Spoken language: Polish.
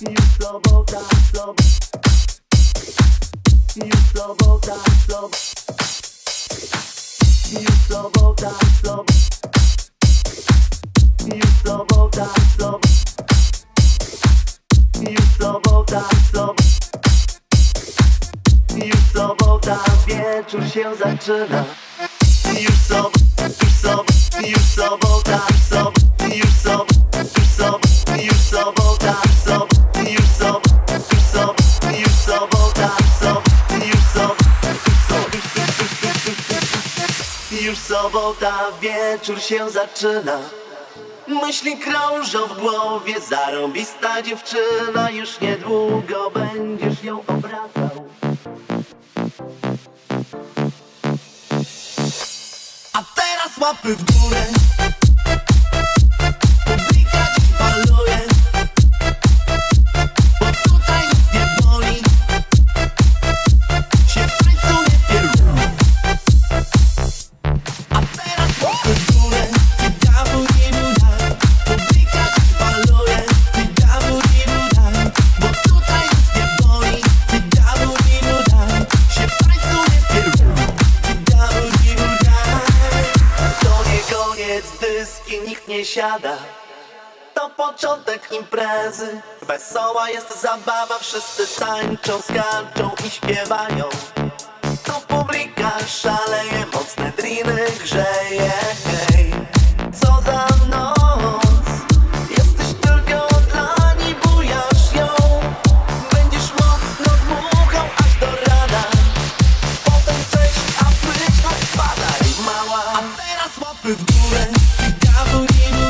Już sobota, sob... Już sobota, sob... Już sobota, sob... Już sobota, sob... Już sobota, sob... Już sobota, wieczór się zaczyna Już sob, już sob, już sobota, już sob, już sob, już sobota, wieczór się zaczyna. Myśli krążą w głowie, zarąbista dziewczyna Już niedługo będziesz ją obracał. A teraz łapy w górę nie siada. To początek imprezy. Wesoła jest zabawa. Wszyscy tańczą, skaczą i śpiewają. To publika szaleje Mocne driny grzeje booty, booty.